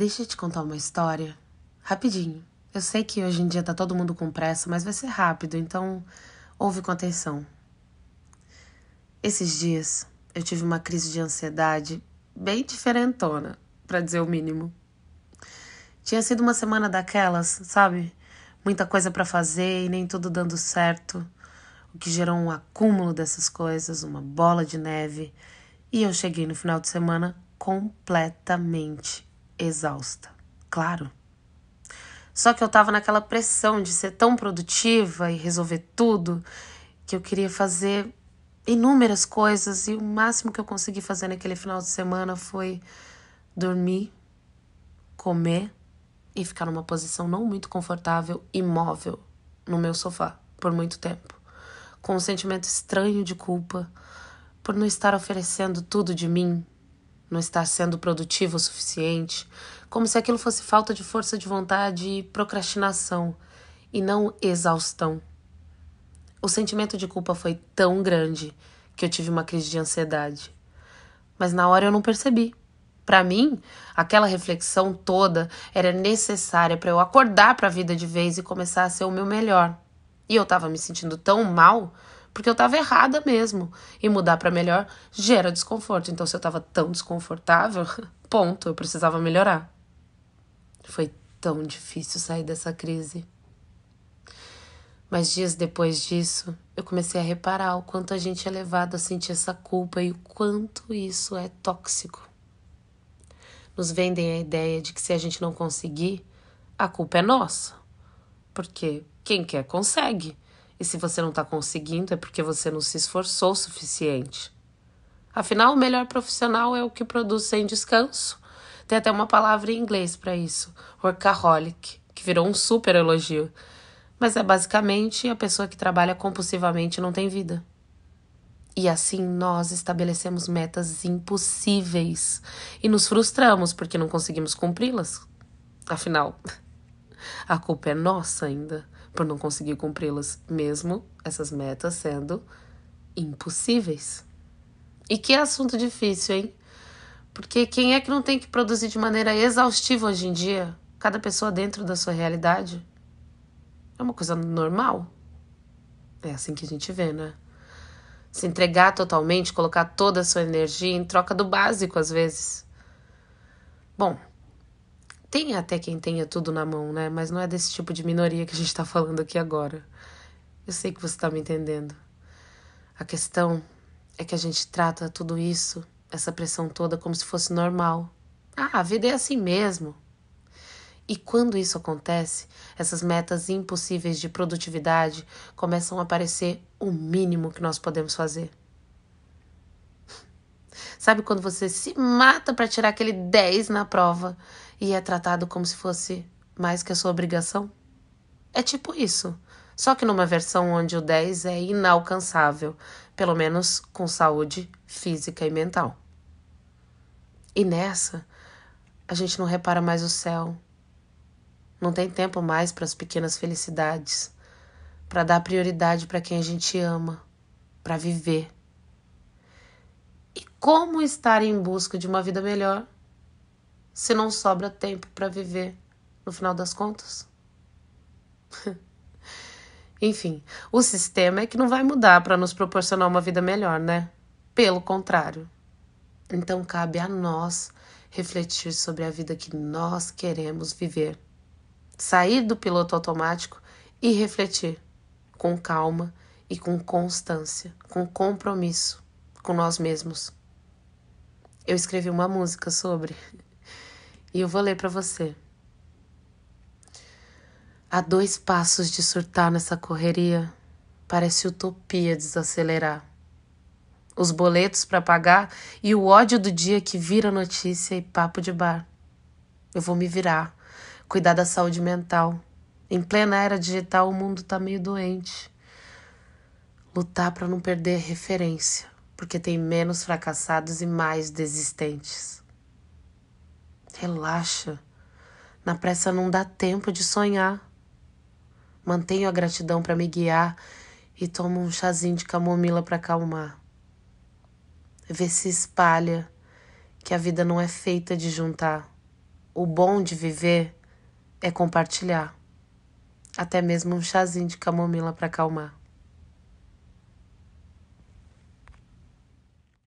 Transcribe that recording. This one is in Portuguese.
Deixa eu te contar uma história. Rapidinho. Eu sei que hoje em dia tá todo mundo com pressa, mas vai ser rápido, então ouve com atenção. Esses dias eu tive uma crise de ansiedade bem diferentona, para dizer o mínimo. Tinha sido uma semana daquelas, sabe? Muita coisa para fazer e nem tudo dando certo, o que gerou um acúmulo dessas coisas, uma bola de neve, e eu cheguei no final de semana completamente exausta. Claro. Só que eu tava naquela pressão de ser tão produtiva e resolver tudo que eu queria fazer inúmeras coisas e o máximo que eu consegui fazer naquele final de semana foi dormir, comer e ficar numa posição não muito confortável, imóvel, no meu sofá por muito tempo, com um sentimento estranho de culpa por não estar oferecendo tudo de mim, não estar sendo produtivo o suficiente, como se aquilo fosse falta de força de vontade e procrastinação e não exaustão. O sentimento de culpa foi tão grande que eu tive uma crise de ansiedade. Mas na hora eu não percebi. Para mim, aquela reflexão toda era necessária para eu acordar para a vida de vez e começar a ser o meu melhor. E eu estava me sentindo tão mal porque eu estava errada mesmo. E mudar para melhor gera desconforto. Então, se eu estava tão desconfortável, ponto, eu precisava melhorar. Foi tão difícil sair dessa crise. Mas dias depois disso, eu comecei a reparar o quanto a gente é levado a sentir essa culpa e o quanto isso é tóxico. Nos vendem a ideia de que se a gente não conseguir, a culpa é nossa. Porque quem quer consegue. E se você não está conseguindo, é porque você não se esforçou o suficiente. Afinal, o melhor profissional é o que produz sem descanso. Tem até uma palavra em inglês para isso, workaholic, que virou um super elogio mas é basicamente a pessoa que trabalha compulsivamente não tem vida. E assim nós estabelecemos metas impossíveis e nos frustramos porque não conseguimos cumpri-las. Afinal, a culpa é nossa ainda por não conseguir cumpri-las, mesmo essas metas sendo impossíveis. E que assunto difícil, hein? Porque quem é que não tem que produzir de maneira exaustiva hoje em dia? Cada pessoa dentro da sua realidade. É uma coisa normal. É assim que a gente vê, né? Se entregar totalmente, colocar toda a sua energia em troca do básico, às vezes. Bom, tem até quem tenha tudo na mão, né? Mas não é desse tipo de minoria que a gente tá falando aqui agora. Eu sei que você tá me entendendo. A questão é que a gente trata tudo isso, essa pressão toda, como se fosse normal. Ah, a vida é assim mesmo. E quando isso acontece, essas metas impossíveis de produtividade começam a parecer o mínimo que nós podemos fazer. Sabe quando você se mata para tirar aquele 10 na prova e é tratado como se fosse mais que a sua obrigação? É tipo isso, só que numa versão onde o 10 é inalcançável, pelo menos com saúde física e mental. E nessa, a gente não repara mais o céu, não tem tempo mais para as pequenas felicidades, para dar prioridade para quem a gente ama, para viver. E como estar em busca de uma vida melhor se não sobra tempo para viver no final das contas? Enfim, o sistema é que não vai mudar para nos proporcionar uma vida melhor, né? Pelo contrário. Então cabe a nós refletir sobre a vida que nós queremos viver sair do piloto automático e refletir com calma e com constância, com compromisso com nós mesmos. Eu escrevi uma música sobre e eu vou ler para você. Há dois passos de surtar nessa correria, parece utopia desacelerar. Os boletos para pagar e o ódio do dia que vira notícia e papo de bar. Eu vou me virar cuidar da saúde mental. Em plena era digital, o mundo tá meio doente. Lutar para não perder referência, porque tem menos fracassados e mais desistentes. Relaxa. Na pressa não dá tempo de sonhar. Mantenho a gratidão para me guiar e tomo um chazinho de camomila para acalmar. Vê se espalha que a vida não é feita de juntar o bom de viver é compartilhar. Até mesmo um chazinho de camomila para acalmar.